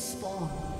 spawn.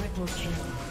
Killing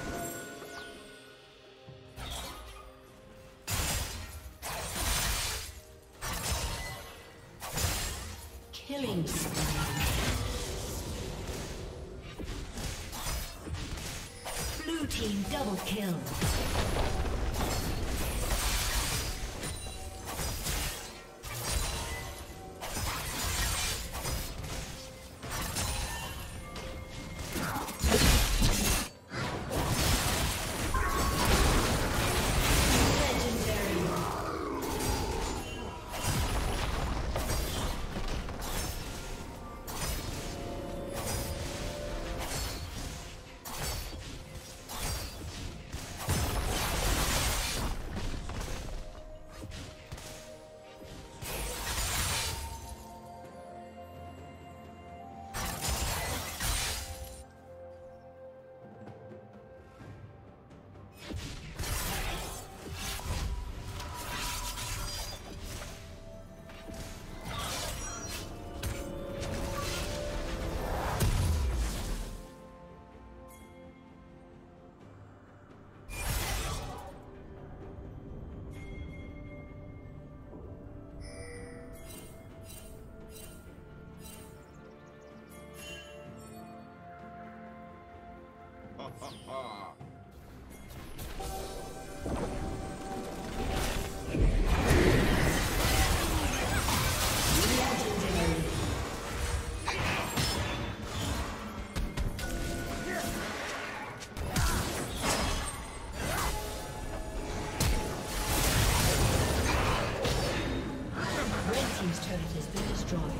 destroyed.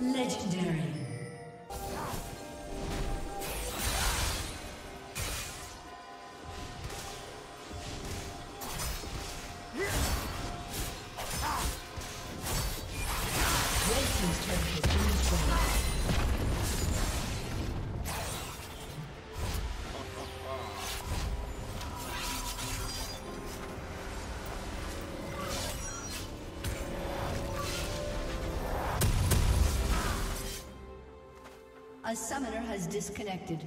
Legendary. A summoner has disconnected.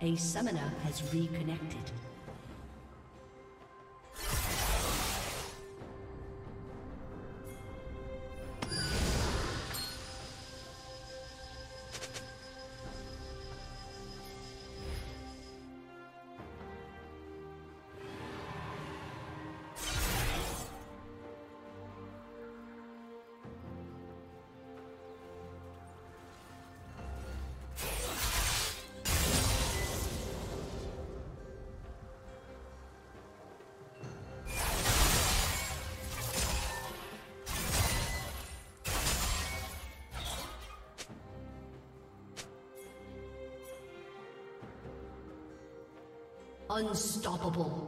A summoner has reconnected. Unstoppable.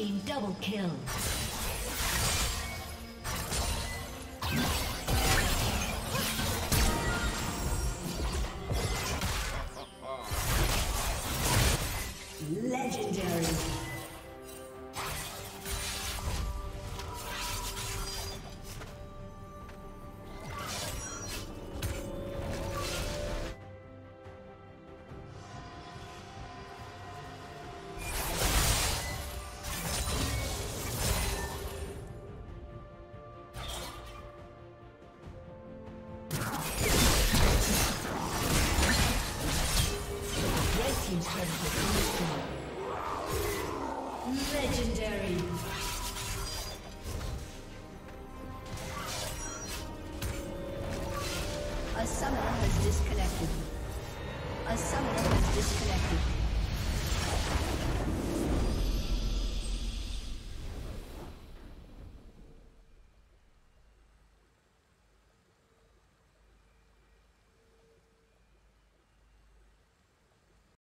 Team double kill. Legendary.